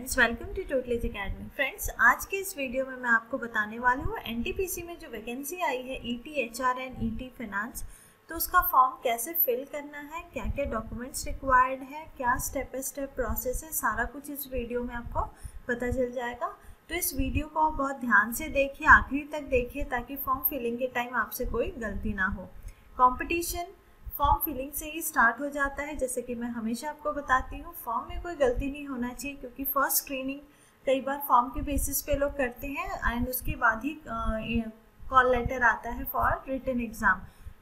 Friends welcome to tutelage academy friends आज के इस वीडियो में मैं आपको बताने वाली हूँ एनटीपीसी में जो वैकेंसी आई है ET HR and ET finance तो उसका फॉर्म कैसे फिल करना है क्या क्या डॉक्यूमेंट्स रिक्वायर्ड है, क्या स्टेप बाई स्टेप प्रोसेस है, सारा कुछ इस वीडियो में आपको पता चल जाएगा। तो इस वीडियो को आप बहुत ध्यान से देखिए, आखिरी तक देखिए, ताकि फॉर्म फिलिंग के टाइम आपसे कोई गलती ना हो। कॉम्पिटिशन फॉर्म फिलिंग से ही स्टार्ट हो जाता है। जैसे कि मैं हमेशा आपको बताती हूँ फॉर्म में कोई गलती नहीं होना चाहिए क्योंकि फ़र्स्ट स्क्रीनिंग कई बार फॉर्म के बेसिस पे लोग करते हैं एंड उसके बाद ही कॉल लेटर आता है फॉर रिटर्न एग्ज़ाम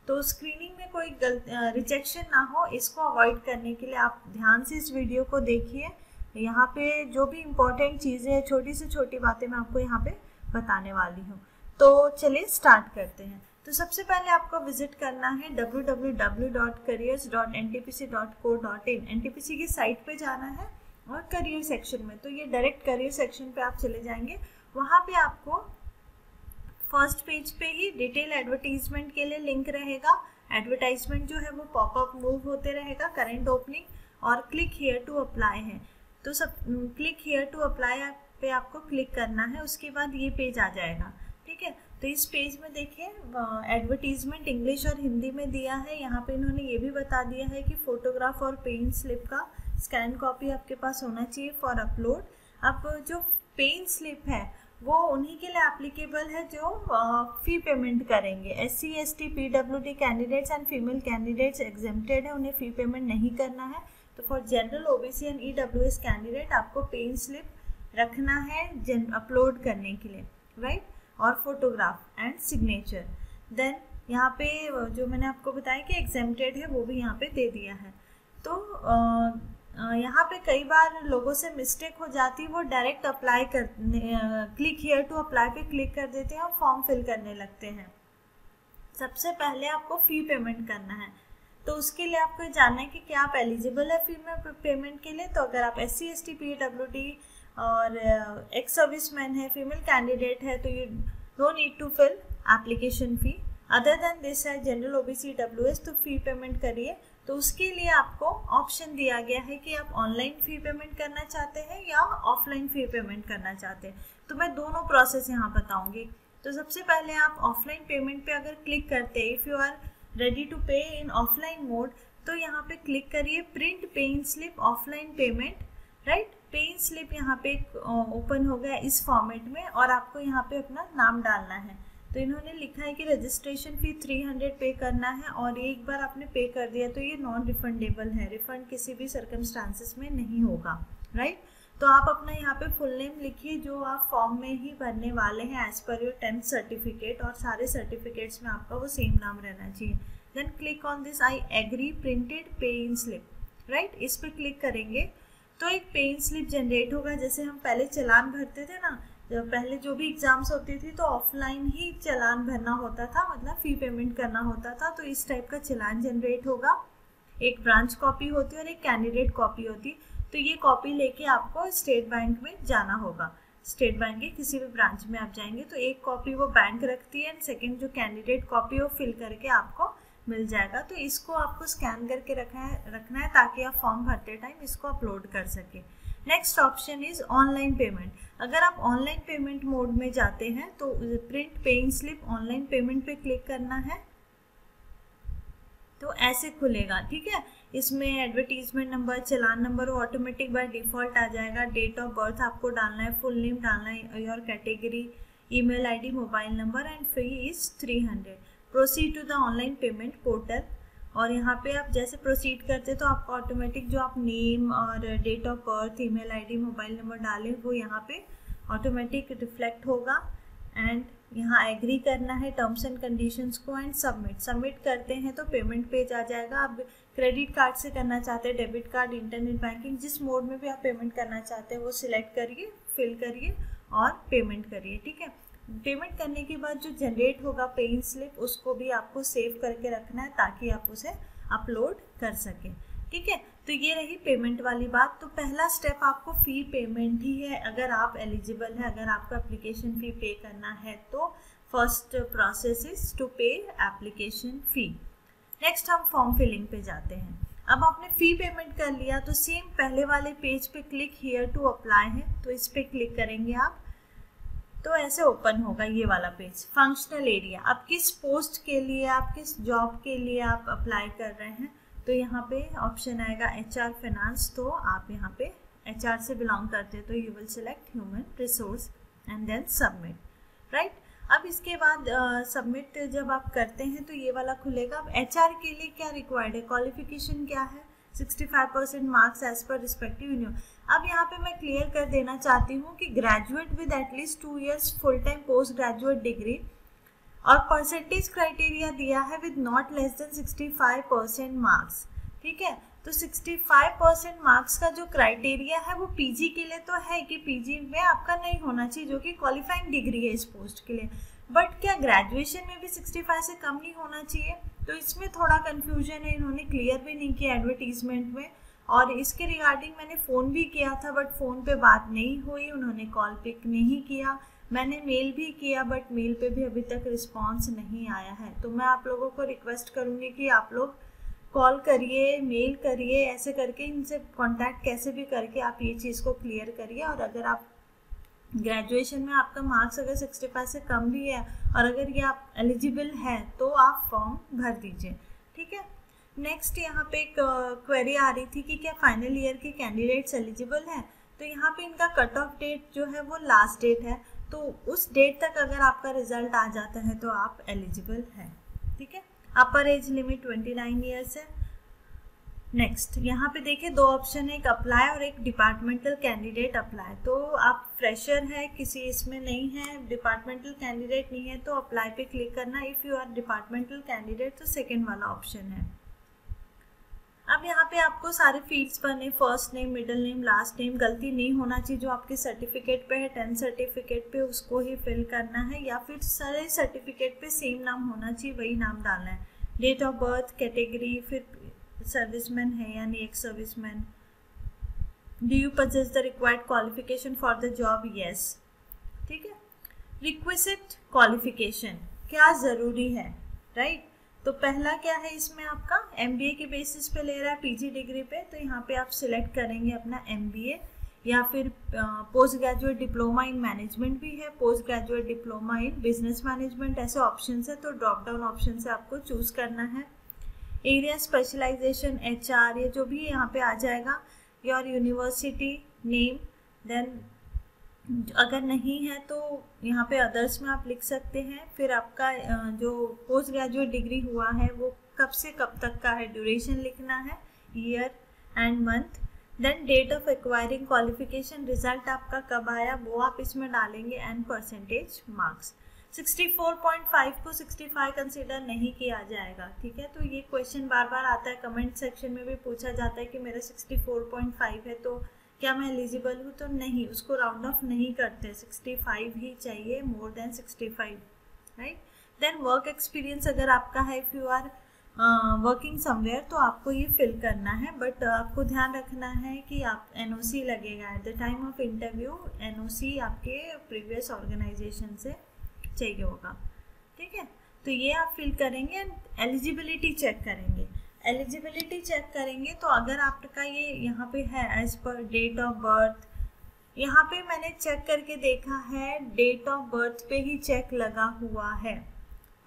तो स्क्रीनिंग में कोई गलत रिजेक्शन ना हो, इसको अवॉइड करने के लिए आप ध्यान से इस वीडियो को देखिए। यहाँ पे जो भी इम्पोर्टेंट चीज़ें हैं, छोटी से छोटी बातें मैं आपको यहाँ पे बताने वाली हूँ। तो चलिए स्टार्ट करते हैं। तो सबसे पहले आपको विज़िट करना है www.careers.ntpc.co.in एनटीपीसी की साइट पे जाना है और करियर सेक्शन में। तो ये डायरेक्ट करियर सेक्शन पे आप चले जाएँगे। वहाँ पे आपको फ़र्स्ट पेज पे ही डिटेल एडवर्टीजमेंट के लिए लिंक रहेगा। एडवर्टाइजमेंट जो है वो पॉपअप मूव होते रहेगा करंट ओपनिंग और क्लिक हेयर टू अप्लाई है। तो सब क्लिक हेयर टू अप्लाई पे आपको क्लिक करना है, उसके बाद ये पेज आ जाएगा। ठीक है? तो इस पेज में देखिए एडवर्टीजमेंट इंग्लिश और हिंदी में दिया है। यहाँ पे इन्होंने ये भी बता दिया है कि फ़ोटोग्राफ और पेन स्लिप का स्कैन कॉपी आपके पास होना चाहिए फॉर अपलोड अब जो पेन स्लिप है, वो उन्हीं के लिए एप्लीकेबल है जो फ़ी पेमेंट करेंगे। S C S T P W D candidates and female candidates exempted है, उन्हें फ़ी पेमेंट नहीं करना है। तो for general O B C and E W S candidate आपको पेन स्लिप रखना है अपलोड करने के लिए राइट right? और फोटोग्राफ एंड सिग्नेचर देन यहाँ पे जो मैंने आपको बताया कि एग्जेम्प्टेड है, वो भी यहाँ पे दे दिया है। तो यहाँ पे कई बार लोगों से मिस्टेक हो जाती है, वो डायरेक्ट अप्लाई कर क्लिक हियर टू अप्लाई पे क्लिक कर देते हैं और फॉर्म फिल करने लगते हैं। सबसे पहले आपको फ़ी पेमेंट करना है। तो उसके लिए आपको जानना है कि क्या आप एलिजिबल है फ़ी में पेमेंट के लिए? तो अगर आप S C S T P W D और एक्स सर्विस मैन है फीमेल कैंडिडेट है तो you no need to fill application fee other than this है general O B C W S तो फ़ी पेमेंट करिए। तो उसके लिए आपको ऑप्शन दिया गया है कि आप ऑनलाइन फ़ी पेमेंट करना चाहते हैं या ऑफलाइन फ़ी पेमेंट करना चाहते हैं। तो मैं दोनों प्रोसेस यहाँ बताऊँगी। तो सबसे पहले आप ऑफलाइन पेमेंट पे अगर क्लिक करते हैं if you are ready to pay in offline mode तो यहाँ पे क्लिक करिए print pay in slip offline payment right pay in slip यहाँ पे ओपन हो गया इस फॉर्मेट में और आपको यहाँ पे अपना नाम डालना है। तो इन्होंने लिखा है कि रजिस्ट्रेशन फ़ी 300 पे करना है और एक बार आपने पे कर दिया तो ये नॉन रिफंडेबल है। रिफंड किसी भी सर्कमस्टांसिस में नहीं होगा राइट तो आप अपना यहाँ पे फुल नेम लिखिए जो आप फॉर्म में ही भरने वाले हैं as per your tenth certificate और सारे सर्टिफिकेट्स में आपका वो सेम नाम रहना चाहिए। Then click on this I agree printed pay in slip right इस पर क्लिक करेंगे तो एक पेन स्लिप जनरेट होगा, जैसे हम पहले चलान भरते थे ना, जब पहले जो भी एग्ज़ाम्स होती थी तो ऑफलाइन ही चलान भरना होता था मतलब फ़ी पेमेंट करना होता था तो इस टाइप का चलान जनरेट होगा। एक ब्रांच कॉपी होती है और एक कैंडिडेट कॉपी होती तो ये कॉपी लेके आपको स्टेट बैंक में जाना होगा। स्टेट बैंक के किसी भी ब्रांच में आप जाएँगे तो एक कॉपी वो बैंक रखती है एंड सेकेंड जो कैंडिडेट कॉपी वो फिल करके आपको मिल जाएगा तो इसको आपको स्कैन करके रखना है रखना है ताकि आप फॉर्म भरते टाइम इसको अपलोड कर सकें। Next option is online payment अगर आप ऑनलाइन पेमेंट मोड में जाते हैं तो print paying slip online payment पे क्लिक करना है। तो ऐसे खुलेगा, ठीक है? इसमें एडवर्टीजमेंट नंबर चलान नंबर वो ऑटोमेटिक बाय डिफ़ॉल्ट आ जाएगा। डेट ऑफ़ बर्थ आपको डालना है फुल नेम डालना है your category email ID mobile number and fee is three hundred proceed to the online payment portal और यहाँ पे आप जैसे प्रोसीड करते तो आपको ऑटोमेटिक जो आप नेम और date of birth email ID mobile number डालें, वो यहाँ पे ऑटोमेटिक रिफ्लेक्ट होगा। एंड यहाँ एग्री करना है टर्म्स एंड कंडीशंस को एंड सबमिट सबमिट करते हैं तो पेमेंट पेज आ जाएगा। आप क्रेडिट कार्ड से करना चाहते हैं डेबिट कार्ड इंटरनेट बैंकिंग जिस मोड में भी आप पेमेंट करना चाहते हैं, वो सिलेक्ट करिए फिल करिए और पेमेंट करिए, ठीक है? पेमेंट करने के बाद जो जनरेट होगा पेइंग स्लिप उसको भी आपको सेव करके रखना है ताकि आप उसे अपलोड कर सकें। ठीक है? तो ये रही पेमेंट वाली बात। तो पहला स्टेप आपको फ़ी पेमेंट ही है। अगर आप एलिजिबल है, अगर आपको एप्लीकेशन फ़ी पे करना है तो first process is to pay application fee next हम फॉर्म फिलिंग पे जाते हैं। अब आपने फ़ी पेमेंट कर लिया तो सेम पहले वाले पेज पे क्लिक हियर टू अप्लाई है। तो इस पर क्लिक करेंगे आप। तो ऐसे ओपन होगा ये वाला पेज फंक्शनल एरिया आप किस पोस्ट के लिए आप किस जॉब के लिए आप अप्लाई कर रहे हैं? तो यहाँ पे ऑप्शन आएगा एच आर फाइनेंस तो आप यहाँ पे एच आर से बिलोंग करते हैं तो you will select human resource and then submit right अब इसके बाद सबमिट uh, जब आप करते हैं तो ये वाला खुलेगा. अब एच के लिए क्या रिक्वायर्ड है? क्वालिफिकेशन क्या है? 65 percent marks as per respective union अब यहाँ पे मैं क्लियर कर देना चाहती हूँ कि graduate with at least two years full time post graduate degree और परसेंटेज क्राइटेरिया दिया है with not less than 65 percent marks ठीक है? तो 65 परसेंट मार्क्स का जो क्राइटेरिया है वो पीजी के लिए तो है कि पीजी में आपका नहीं होना चाहिए जो कि क्वालिफाइंग डिग्री है इस पोस्ट के लिए। बट क्या ग्रेजुएशन में भी 65 से कम नहीं होना चाहिए? तो इसमें थोड़ा कन्फ्यूज़न है, इन्होंने क्लियर भी नहीं किया एडवर्टीजमेंट में। और इसके रिगार्डिंग मैंने फ़ोन भी किया था बट फ़ोन पे बात नहीं हुई, उन्होंने कॉल पिक नहीं किया। मैंने मेल भी किया बट मेल पे भी अभी तक रिस्पॉन्स नहीं आया है। तो मैं आप लोगों को रिक्वेस्ट करूँगी कि आप लोग कॉल करिए मेल करिए, ऐसे करके इनसे कांटेक्ट कैसे भी करके आप ये चीज़ को क्लियर करिए। और अगर आप ग्रेजुएशन में आपका मार्क्स अगर 65 से कम भी है, और अगर ये आप एलिजिबल हैं तो आप फॉर्म भर दीजिए। ठीक है? नेक्स्ट यहाँ पे एक क्वेरी आ रही थी कि क्या फाइनल ईयर के कैंडिडेट्स एलिजिबल हैं? तो यहाँ पे इनका कट ऑफ़ डेट जो है वो लास्ट डेट है। तो उस डेट तक अगर आपका रिज़ल्ट आ जाता है तो आप एलिजिबल हैं। ठीक है? अपर एज लिमिट 29 ईयर्स है। नेक्स्ट यहाँ पे देखिए दो ऑप्शन है, एक अप्लाई और एक डिपार्टमेंटल कैंडिडेट अप्लाई तो आप फ्रेशर है, किसी इसमें नहीं है डिपार्टमेंटल कैंडिडेट नहीं है तो अप्लाई पे क्लिक करना। If you are departmental candidate तो सेकेंड वाला ऑप्शन है। अब यहाँ पे आपको सारे फील्ड्स भरने first name middle name last name गलती नहीं होना चाहिए। जो आपके सर्टिफिकेट पे है टेंथ सर्टिफिकेट पे, उसको ही फिल करना है या फिर सारे सर्टिफिकेट पे सेम नाम होना चाहिए, वही नाम डालना है। डेट ऑफ़ बर्थ कैटेगरी फिर सर्विसमैन है यानी एक serviceman do you possess the required qualification for the job yes ठीक है? रिक्वेस्ट क्वालिफिकेशन क्या ज़रूरी है? Right right? तो पहला क्या है इसमें आपका? एमबीए के बेसिस पे ले रहा है पीजी डिग्री पे तो यहाँ पे आप सिलेक्ट करेंगे अपना एमबीए या फिर post graduate diploma in management भी है post graduate diploma in business management ऐसे ऑप्शन है तो ड्रॉप डाउन ऑप्शन से आपको चूज़ करना है। एरिया स्पेशलाइजेशन एच आर ये जो भी यहाँ पे आ जाएगा योर यूनिवर्सिटी नेम देन अगर नहीं है तो यहाँ पे अदर्स में आप लिख सकते हैं। फिर आपका जो पोस्ट ग्रेजुएट डिग्री हुआ है, वो कब से कब तक का है? ड्यूरेशन लिखना है year and month then date of acquiring qualification result आपका कब आया, वो आप इसमें डालेंगे एंड परसेंटेज मार्क्स 64.5 को 65 कंसिडर नहीं किया जाएगा, ठीक है? तो ये क्वेश्चन बार बार आता है कमेंट सेक्शन में भी पूछा जाता है कि मेरा 64.5 है तो क्या मैं एलिजिबल हूँ? तो नहीं, उसको राउंड ऑफ़ नहीं करते। 65 ही चाहिए more than 65 right then work experience अगर आपका है if you are working somewhere तो आपको ये फिल करना है। बट आपको ध्यान रखना है कि आप एन ओ सी लगेगा। At the time of interview N O C आपके प्रीवियस ऑर्गेनाइजेशन से चाहिए होगा। ठीक है? तो ये आप फिल करेंगे एंड एलिजिबिलिटी चेक करेंगे। एलिजिबिलिटी चेक करेंगे तो अगर आपका ये यहाँ पे है as per date of birth यहाँ पे मैंने चेक करके देखा है डेट ऑफ़ बर्थ पे ही चेक लगा हुआ है।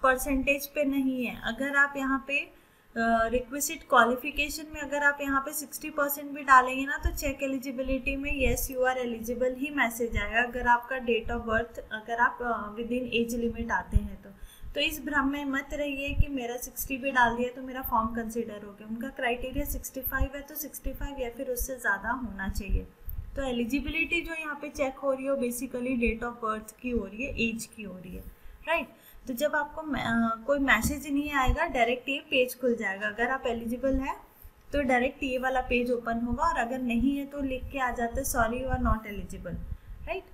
परसेंटेज पे नहीं है। अगर आप यहाँ पे रिक्वेस्ट क्वालिफिकेशन में अगर आप यहाँ पे 60 परसेंट भी डालेंगे ना तो चेक एलिजिबिलिटी में येस यू आर एलिजिबल ही मैसेज आएगा। अगर आपका डेट ऑफ़ बर्थ अगर आप विद इन एज लिमिट आते हैं तो। तो इस भ्रम में मत रहिए कि मेरा 60 भी डाल दिया तो मेरा फॉर्म कंसिडर हो गया। उनका क्राइटेरिया 65 है तो 65 या फिर उससे ज़्यादा होना चाहिए। तो एलिजिबिलिटी जो यहाँ पे चेक हो रही है बेसिकली डेट ऑफ़ बर्थ की हो रही है एज की हो रही है। राइट तो जब आपको आ, कोई मैसेज नहीं आएगा डायरेक्ट ये पेज खुल जाएगा। अगर आप एलिजिबल है तो डायरेक्ट ये वाला पेज ओपन होगा और अगर नहीं है तो लिख के आ जाता है sorry you are not eligible right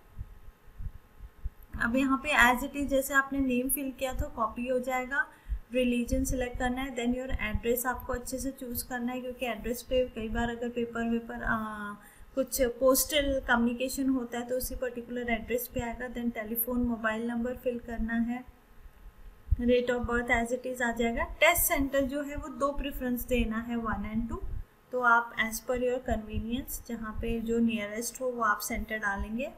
अब यहाँ पे एज इट इज़ जैसे आपने नेम फिल किया तो कॉपी हो जाएगा रिलीजन सेलेक्ट करना है देन योर एड्रेस आपको अच्छे से चूज़ करना है, क्योंकि एड्रेस पे कई बार अगर पेपर वेपर कुछ पोस्टल कम्युनिकेशन होता है तो उसी पर्टिकुलर एड्रेस पे आएगा then telephone mobile number fill करना है। Date of birth as it is आ जाएगा। टेस्ट सेंटर जो है, वो दो प्रेफरेंस देना है वन एंड टू तो आप एज पर योर कन्वीनियंस जहाँ पे जो नियरेस्ट हो, वो आप सेंटर डालेंगे।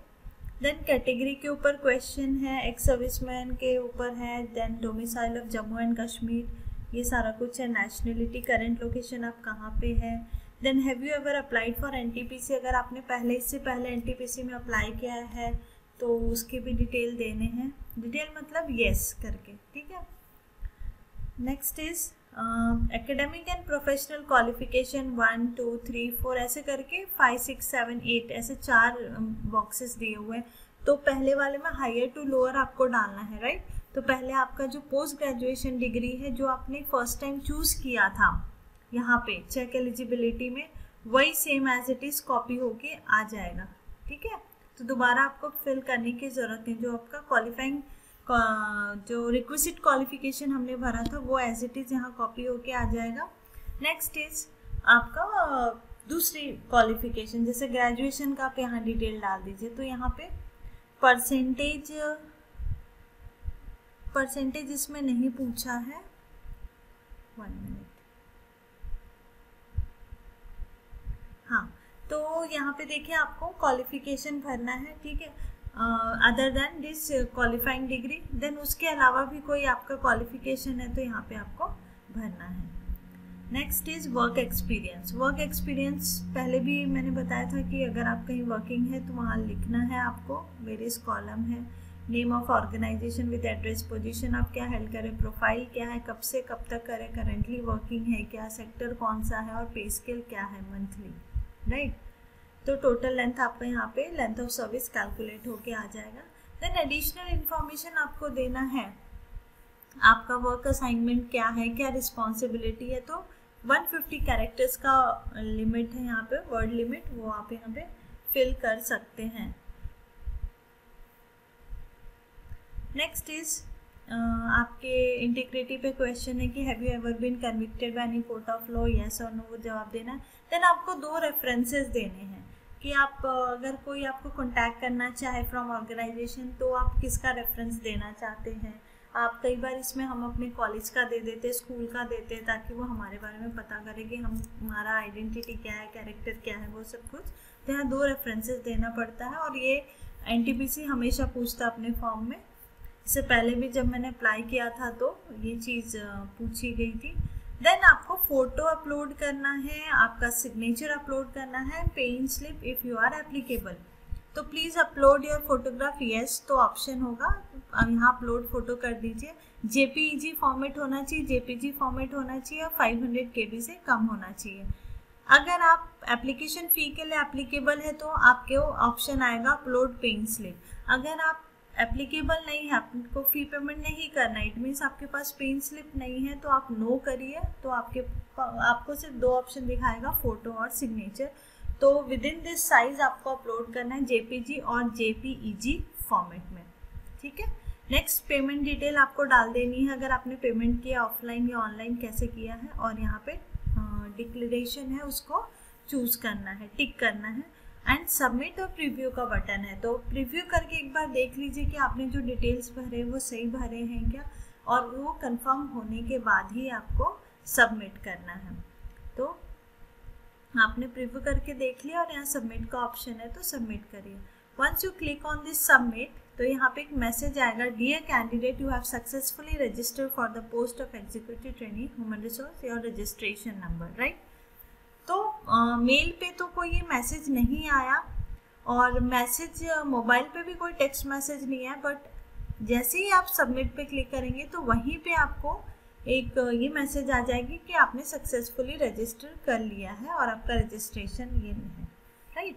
देन कैटेगरी के ऊपर क्वेश्चन है एक्स सर्विसमैन के ऊपर है then domicile of Jammu and Kashmir ये सारा कुछ है। नेशनलिटी करेंट लोकेशन आप कहाँ पे है? Then have you ever applied for NTPC अगर आपने पहले, इससे पहले एनटीपीसी में अप्लाई किया है तो उसके भी डिटेल देने हैं। डिटेल मतलब येस करके, ठीक है? Next is academic and professional qualification one two three four ऐसे करके फाइव सिक्स सेवन एट ऐसे चार बॉक्सेस दिए हुए हैं। तो पहले वाले में हायर टू लोअर आपको डालना है राइट तो पहले आपका जो पोस्ट ग्रेजुएशन डिग्री है, जो आपने फ़र्स्ट टाइम चूज़ किया था, यहाँ पे चेक एलिजिबिलिटी में, वही same as it is copy होके आ जाएगा, ठीक है? तो दोबारा आपको फिल करने की ज़रूरत नहीं, जो आपका क्वालिफाइंग जो रिक्वेस्ट क्वालिफिकेशन हमने भरा था, वो एज इट इज़ यहाँ कॉपी होके आ जाएगा। नेक्स्ट इज़ आपका दूसरी क्वालिफिकेशन जैसे ग्रेजुएशन का आप यहाँ डिटेल डाल दीजिए तो यहाँ पे परसेंटेज परसेंटेज इसमें नहीं पूछा है। वन मिनट हाँ तो यहाँ पे देखिए आपको क्वालिफिकेशन भरना है, ठीक है? Other than this qualifying degree then उसके अलावा भी कोई आपका क्वालिफिकेशन है तो यहाँ पे आपको भरना है। Next is work experience work experience पहले भी मैंने बताया था कि अगर आप कहीं वर्किंग है तो वहाँ लिखना है आपको वेरियस कॉलम है। Name of organisation with address position आप क्या हेल्प करें प्रोफ़ाइल क्या है, कब से कब तक करें करेंटली वर्किंग है क्या सेक्टर कौन सा है और पे स्केल क्या है मंथली राइट right? तो टोटल लेंथ आपका यहाँ पे लेंथ ऑफ़ सर्विस कैलकुलेट होके आ जाएगा। देन एडिशनल इन्फॉर्मेशन आपको देना है। आपका वर्क असाइनमेंट क्या है, क्या रिस्पॉन्सिबिलिटी है तो 150 कैरेक्टर्स का लिमिट है यहाँ पे वर्ड लिमिट वो आप यहाँ पे फिल कर सकते हैं। नेक्स्ट इज़ आपके इंटीग्रिटी पे क्वेश्चन है कि have you ever been convicted by any court of law yes और नो वो जवाब देना। है देन आपको दो रेफरेंसेस देने हैं कि आप अगर कोई आपको कांटेक्ट करना चाहे फ्रॉम ऑर्गेनाइजेशन तो आप किसका रेफरेंस देना चाहते हैं? आप कई बार इसमें हम अपने कॉलेज का दे देते स्कूल का देते ताकि वो हमारे बारे में पता करें कि हम, हमारा आइडेंटिटी क्या है कैरेक्टर क्या है, वो सब कुछ। तो यहाँ दो रेफरेंसेस देना पड़ता है और ये एनटीपीसी हमेशा पूछता अपने फॉर्म में इससे पहले भी जब मैंने अप्लाई किया था तो ये चीज़ पूछी गई थी। देन आपको फ़ोटो अपलोड करना है, आपका सिग्नेचर अपलोड करना है pay in slip if you are applicable तो please upload your photograph yes तो ऑप्शन होगा। यहाँ अपलोड फ़ोटो कर दीजिए। जेपीईजी फॉर्मेट होना चाहिए जेपीजी फॉर्मेट होना चाहिए और 500 केबी से कम होना चाहिए। अगर आप एप्लीकेशन फ़ी के लिए एप्लीकेबल है तो आपके ऑप्शन आएगा अपलोड पेन स्लिप अगर आप एप्लीकेबल नहीं है, आपको फ़ी पेमेंट नहीं करना इट मीन्स आपके पास पेन स्लिप नहीं है तो आप नो करिए तो आपके आपको सिर्फ़ दो ऑप्शन दिखाएगा फ़ोटो और सिग्नेचर तो विद इन दिस साइज़ आपको अपलोड करना है जेपीजी और जेपीईजी फॉर्मेट में. ठीक है? नेक्स्ट पेमेंट डिटेल आपको डाल देनी है, अगर आपने पेमेंट किया ऑफलाइन या ऑनलाइन कैसे किया है, और यहाँ पे डिक्लेरेशन है, उसको चूज़ करना है टिक करना है. एंड सबमिट और प्रीव्यू का बटन है। तो प्रीव्यू करके एक बार देख लीजिए कि आपने जो डिटेल्स भरे, वो सही भरे हैं क्या? और वो कंफर्म होने के बाद ही आपको सबमिट करना है। तो आपने प्रीव्यू करके देख लिया और यहाँ सबमिट का ऑप्शन है तो सबमिट करिए। Once you click on this submit तो यहाँ पे एक मैसेज आएगा dear candidate you have successfully registered for the post of executive training human resource your registration number right mail पे तो कोई मैसेज नहीं आया और मैसेज, मोबाइल पे भी कोई टेक्स्ट मैसेज नहीं आया बट जैसे ही आप सबमिट पे क्लिक करेंगे तो वहीं पे आपको एक, ये मैसेज आ जाएगी कि आपने सक्सेसफुली रजिस्टर कर लिया है और आपका रजिस्ट्रेशन ये नहीं है, राइट?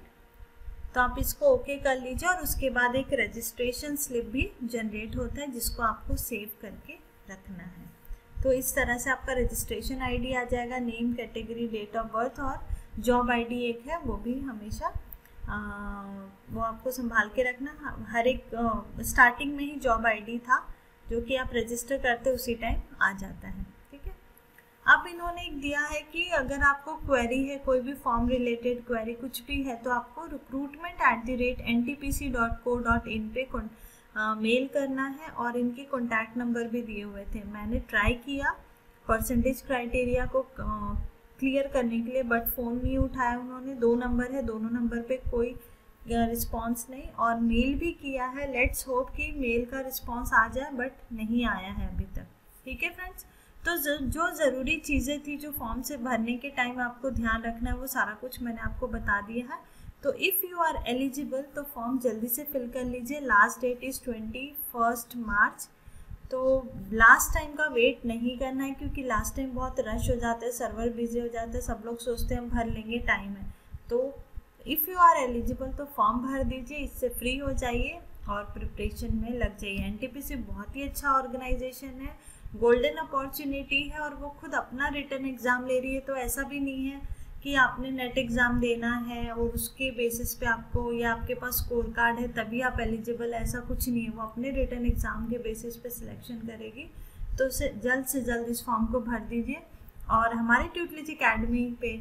तो आप इसको ओके कर लीजिए और उसके बाद एक रजिस्ट्रेशन स्लिप भी जनरेट होता है जिसको आपको सेव करके रखना है। तो इस तरह से आपका रजिस्ट्रेशन आईडी आ जाएगा name category date of birth और जॉब आईडी एक है वो भी हमेशा आ, वो आपको संभाल के रखना। हर एक स्टार्टिंग में ही जॉब आईडी था जो कि आप रजिस्टर करते उसी टाइम आ जाता है ठीक है? अब इन्होंने एक दिया है कि अगर आपको क्वेरी है कोई भी फॉर्म रिलेटेड क्वेरी कुछ भी है तो आपको recruitment at the rate N T P C dot co dot in पे मेल करना है और इनके कॉन्टैक्ट नंबर भी दिए हुए थे। मैंने ट्राई किया परसेंटेज क्राइटेरिया को क्लियर करने के लिए बट फ़ोन नहीं उठाया उन्होंने। दो नंबर है, दोनों नंबर पे कोई रिस्पांस नहीं। और मेल भी किया है। लेट्स होप कि मेल का रिस्पांस आ जाए बट नहीं आया है अभी तक। ठीक है फ्रेंड्स तो जो ज़रूरी चीज़ें थी जो फॉर्म से भरने के टाइम आपको ध्यान रखना है, वो सारा कुछ मैंने आपको बता दिया है। तो इफ़ यू आर एलिजिबल तो फॉर्म जल्दी से फिल कर लीजिए। Last date is twenty first March तो लास्ट टाइम का वेट नहीं करना है, क्योंकि लास्ट टाइम बहुत रश हो जाता है सर्वर बिज़ी हो जाता है, सब लोग सोचते हैं हम भर लेंगे टाइम है। तो इफ़ यू आर एलिजिबल तो फॉर्म भर दीजिए, इससे फ्री हो जाइए और प्रिपरेशन में लग जाइए। एनटीपीसी बहुत ही अच्छा ऑर्गेनाइजेशन है। गोल्डन अपॉर्चुनिटी है और वो खुद अपना रिटर्न एग्ज़ाम ले रही है तो ऐसा भी नहीं है। कि आपने नेट एग्ज़ाम देना है और उसके बेसिस पे आपको या आपके पास स्कोर कार्ड है, तभी आप एलिजिबल ऐसा कुछ नहीं है। वो अपने रिटर्न एग्ज़ाम के बेसिस पे सिलेक्शन करेगी। तो उसे जल्द से जल्द इस फॉर्म को भर दीजिए। और हमारे ट्यूटलिज अकेडमी पे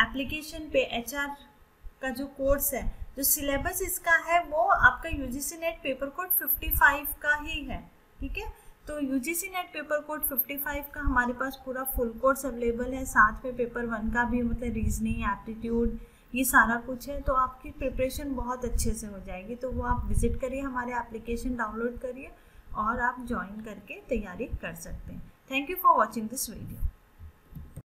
एप्लीकेशन पे एचआर का जो कोर्स है, जो सिलेबस इसका है, वो आपका यू नेट पेपर कोड 55 का ही है। ठीक है? तो U G C NET paper code 55 का हमारे पास पूरा फुल कोर्स अवेलेबल है। साथ में पेपर वन का भी मतलब रीजनिंग एप्टीट्यूड ये सारा कुछ है। तो आपकी प्रिपरेशन बहुत अच्छे से हो जाएगी। तो वो आप विज़िट करिए, हमारे एप्लीकेशन डाउनलोड करिए और आप ज्वाइन करके तैयारी कर सकते हैं। Thank you for watching this video